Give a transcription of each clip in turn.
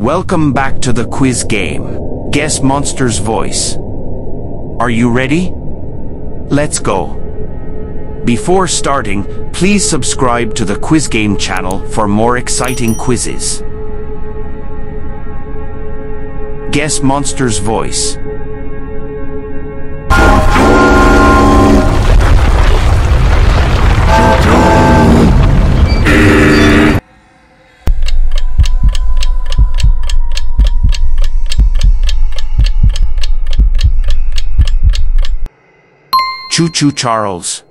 Welcome back to the quiz game. Guess Monster's voice. Are you ready? Let's go. Before starting, please subscribe to the Quiz Game channel for more exciting quizzes. Guess Monster's voice. Choo Choo Charles.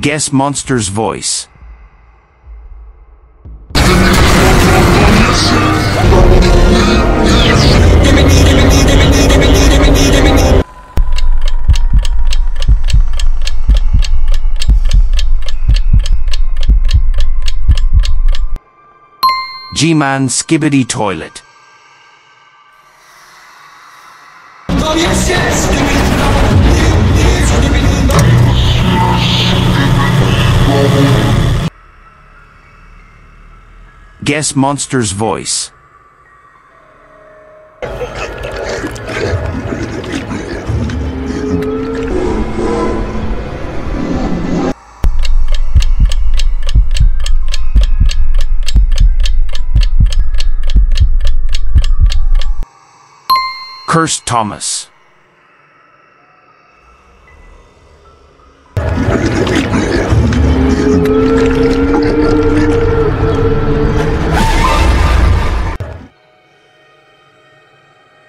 Guess Monster's voice. G-Man Skibidi Toilet. Guess Monster's voice. Cursed Thomas.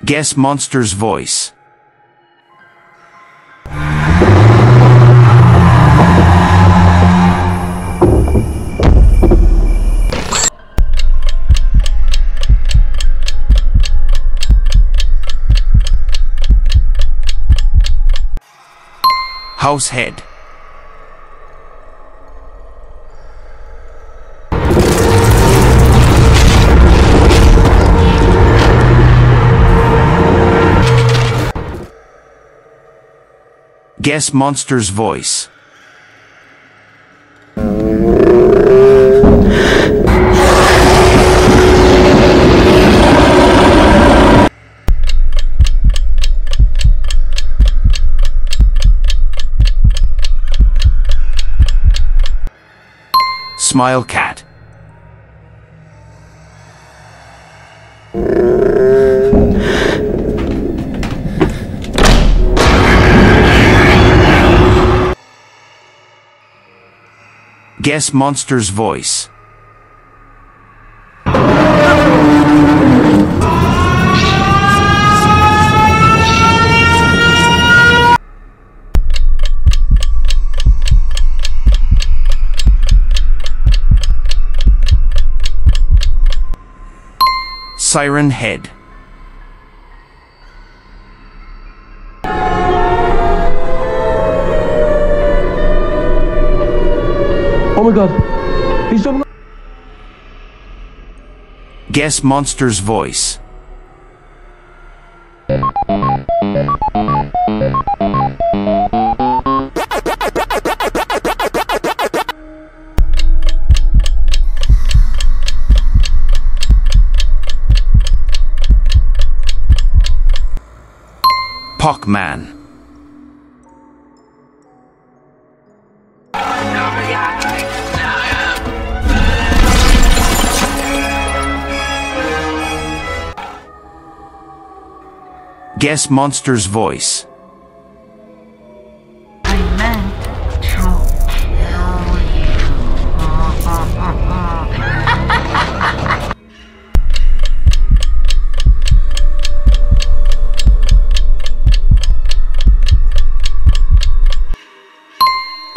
Guess Monster's voice. Househead. Guess Monster's voice. Smile Cat. Guess Monster's voice. Siren Head. Oh my god. He's jumping. Guess Monster's voice. Pac-Man. Guess Monster's voice.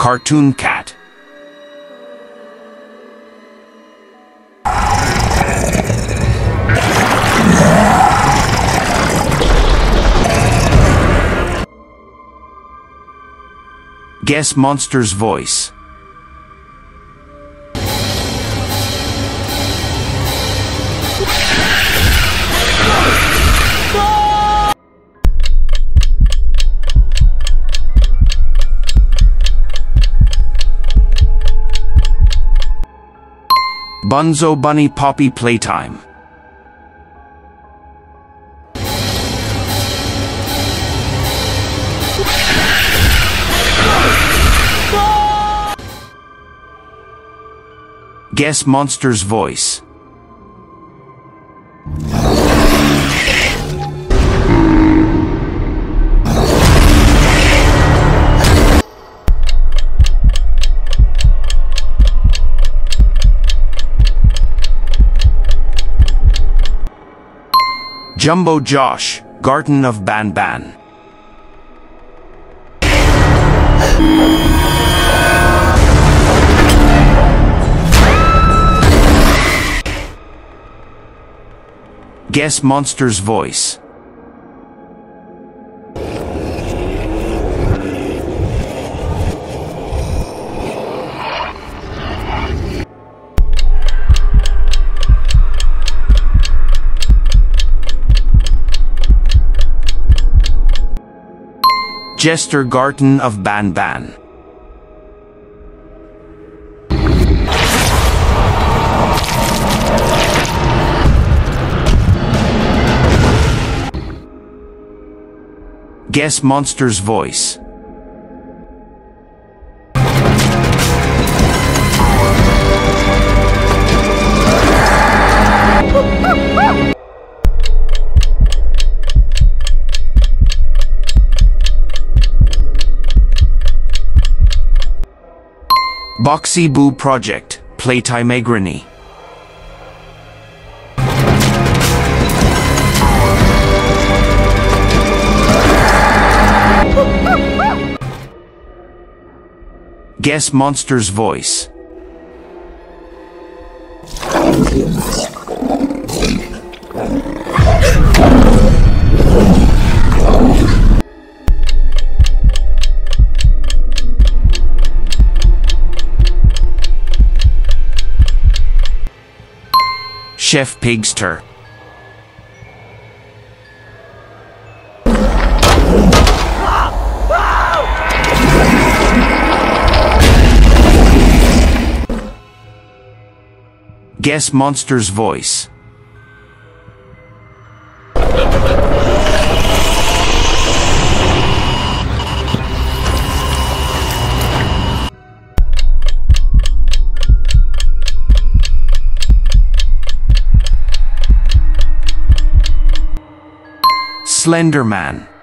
Cartoon Cat. Guess Monster's voice. Bunzo Bunny Poppy Playtime. Guess Monster's voice. Jumbo Josh, Garten of Banban. Guess Monster's voice. Jester Garten of Banban. Guess Monster's voice. Boxy Boo Project, Playtime Agrani. Guess Monster's voice. Chef Pigster. Guess Monster's voice. Slender Man.